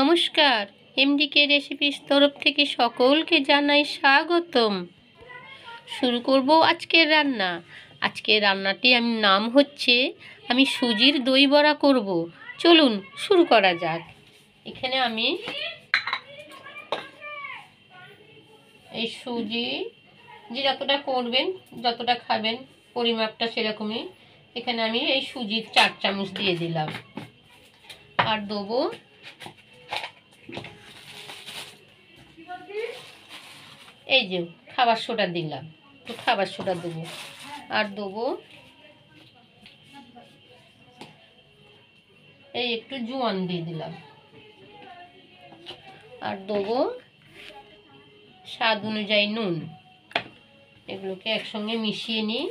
নমস্কার, MDK recipes তরফ থেকে সকলকে জানাই স্বাগতম। শুরু করব আজকের রান্না। আজকের রান্নাটি আমি নাম হচ্ছে, আমি সুজির দই বড়া করব। চলুন শুরু করা যাক। এখানে আমি এই সুজি, যে যতটা করবেন, যতটা খাবেন, পরিমাপটা সেরকমই। এখানে আমি এই সুজির চার চামচ দিয়ে দিলাম। আর দেবো এই যে, খাবার সোডা দিলাম। একটু খাবার সোডা দেবো। আর দেবো এই একটু জোয়ান দিয়ে দিলাম। আর দেবো স্বাদ অনুযায়ী নুন। এগুলোকে একসঙ্গে মিশিয়ে নিই।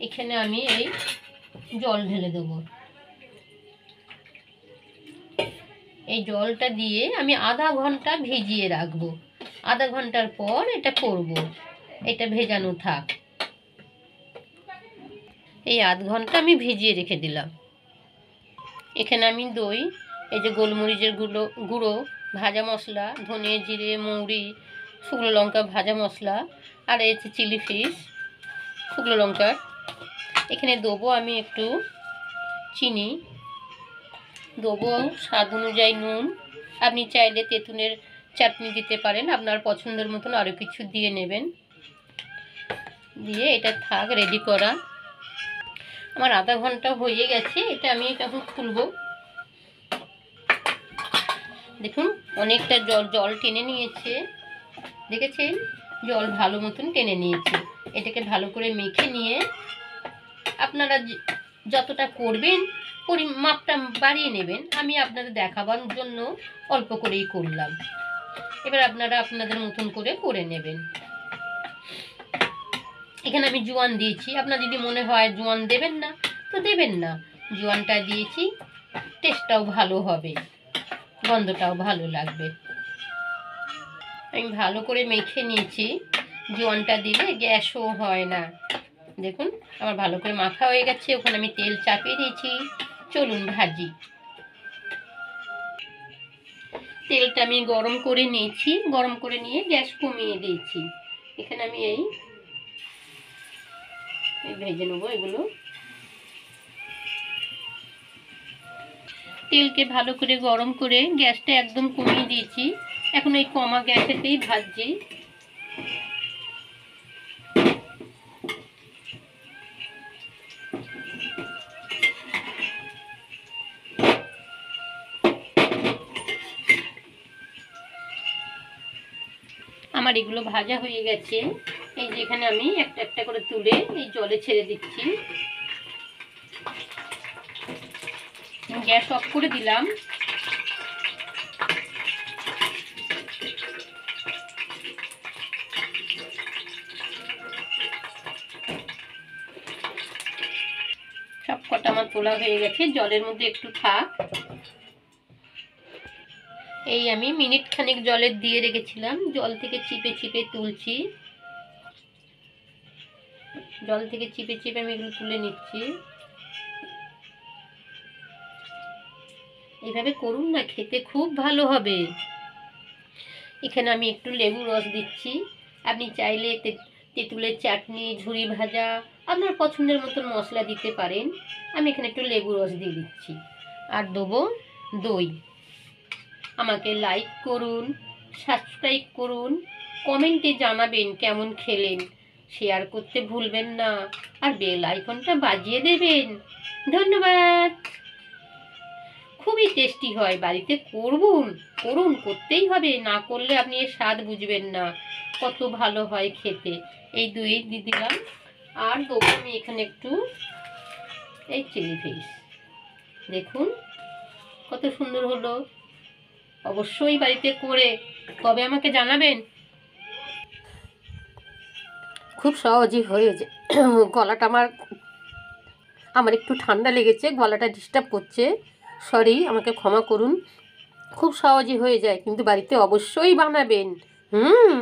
এখানে আমি এই জল ঢেলে দেবো। এই জলটা দিয়ে আমি আধা ঘণ্টা ভিজিয়ে রাখব। আধা ঘণ্টার পর এটা করব। এটা ভেজানো থাক। এই আধ ঘণ্টা আমি ভিজিয়ে রেখে দিলাম। এখানে আমি দই, এই যে গোলমরিচের গুঁড়ো গুঁড়ো, ভাজা মশলা, ধনে জিরে, মৌরি, শুকনো লঙ্কা, ভাজা মশলা, আর এই যে চিলি ফিশ, শুকনো লঙ্কার এখানে দেবো আমি একটু চিনি। দেবো স্বাদ অনুযায়ী নুন। আপনি চাইলে তেঁতুনের চাটনি দিতে পারেন, আপনার পছন্দের মতন আরও কিছু দিয়ে নেবেন। দিয়ে এটা থাক রেডি করা। আমার আধা ঘণ্টা হয়ে গেছে, এটা আমি এখন খুলবো দেখুন, অনেকটা জল জল টেনে নিয়েছে। দেখেছেন? জল ভালো মতন টেনে নিয়েছে। এটাকে ভালো করে মেখে নিয়ে আপনারা যতটা করবেন পরিমাপটা বাড়িয়ে নেবেন। আমি আপনাদের দেখাবার জন্য অল্প করেই করলাম। এবার আপনারা আপনাদের মতন করে করে নেবেন। এখানে আমি জোয়ান দিয়েছি। আপনার যদি মনে হয় জোয়ান দেবেন না, তো দেবেন না। জোয়ানটা দিয়েছি, টেস্টটাও ভালো হবে। গন্ধটাও ভালো লাগবে। আমি ভালো করে মেখে নিয়েছি। জোয়ানটা দিলে গ্যাসও হয় না। দেখুন, আমার ভালো করে মাখা হয়ে গেছে। ওখানে আমি তেল চাপিয়ে দিয়েছি। চলুন ভাজি। তেলটা আমি গরম করে নিয়েছি, গরম করে নিয়ে গ্যাস কমিয়ে দিয়েছি। এখানে আমি এই ভেজে নেব এগুলো। তেলকে ভালো করে গরম করে গ্যাসটা একদম কমিয়ে দিয়েছি। এখন এই কমা গ্যাসেতেই ভাজছি। আমার এগুলো ভাজা হয়ে গেছে। এই যে এখানে আমি একটা একটা করে তুলে এই জলে ছেড়ে দিচ্ছি। গ্যাস অফ করে দিলাম। সব কটা আমার তোলা হয়ে গেছে। জলের মধ্যে একটু থাক। এই আমি মিনিট খানিক জলের দিয়ে রেখেছিলাম। জল থেকে চিপে চিপে তুলছি। জল থেকে চিপে চিপে আমি এগুলো তুলে নিচ্ছি। এভাবে করুন না, খেতে খুব ভালো হবে। এখানে আমি একটু লেবু রস দিচ্ছি। আপনি চাইলে তেঁতুলের চাটনি ঝুড়ি ভাজা, আপনার পছন্দের মতন মশলা দিতে পারেন। আমি এখানে একটু লেবু রস দিয়ে দিচ্ছি। আর দেবো দই। আমাকে লাইক করুন সাবস্ক্রাইব করুন কমেন্টে জানাবেন কেমন খেলেন। শেয়ার করতে ভুলবেন না, আর বেল আইকনটা বাজিয়ে দেবেন। ধন্যবাদ। খুবই টেস্টি হয়, বাড়িতে করবুন, করুন, করতেই হবে, না করলে আপনি এর স্বাদ বুঝবেন না। কত ভালো হয় খেতে। এই দুই দিয়ে দিলাম। আর দেবো আমি এখানে একটু এই চিলি ফিশ দেখুন, কত সুন্দর হলো। অবশ্যই বাড়িতে করে। কবে আমাকে জানাবেন? খুব সহজেই হয়েছে গলাটা আমার আমার একটু ঠান্ডা লেগেছে, গলাটা ডিস্টার্ব করছে। সরি আমাকে ক্ষমা করুন। খুব সহজই হয়ে যায়, কিন্তু বাড়িতে অবশ্যই বানাবেন। হুম?